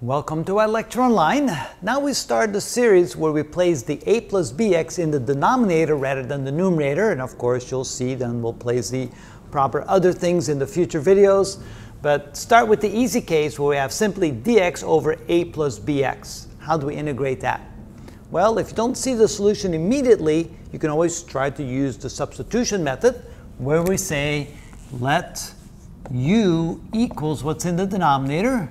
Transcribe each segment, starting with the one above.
Welcome to ilectureonline. Now we start the series where we place the a plus bx in the denominator rather than the numerator. And of course, you'll see then we'll place the proper other things in the future videos. But start with the easy case where we have simply dx over a plus bx. How do we integrate that? Well, if you don't see the solution immediately, you can always try to use the substitution method where we say let u equals what's in the denominator,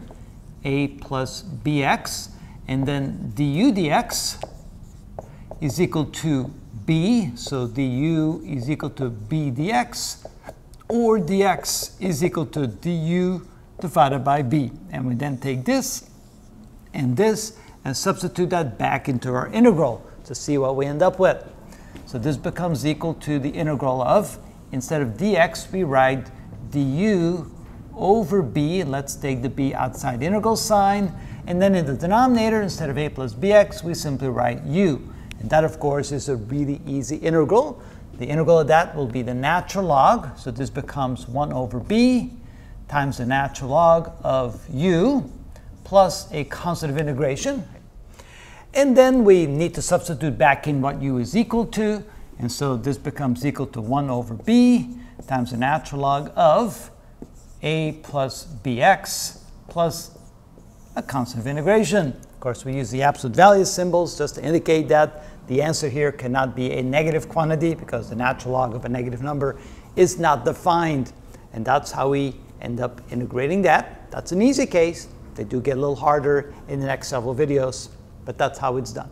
a plus bx, and then du dx is equal to b, so du is equal to b dx, or dx is equal to du divided by b. And we then take this and this and substitute that back into our integral to see what we end up with. So this becomes equal to the integral of, instead of dx, we write du over b, and let's take the b outside integral sign, and then in the denominator, instead of a plus bx, we simply write u. And that, of course, is a really easy integral. The integral of that will be the natural log, so this becomes 1 over b times the natural log of u plus a constant of integration. And then we need to substitute back in what u is equal to, and so this becomes equal to 1 over b times the natural log of a plus bx plus a constant of integration. Of course, we use the absolute value symbols just to indicate that the answer here cannot be a negative quantity because the natural log of a negative number is not defined. And that's how we end up integrating that. That's an easy case. They do get a little harder in the next several videos, but that's how it's done.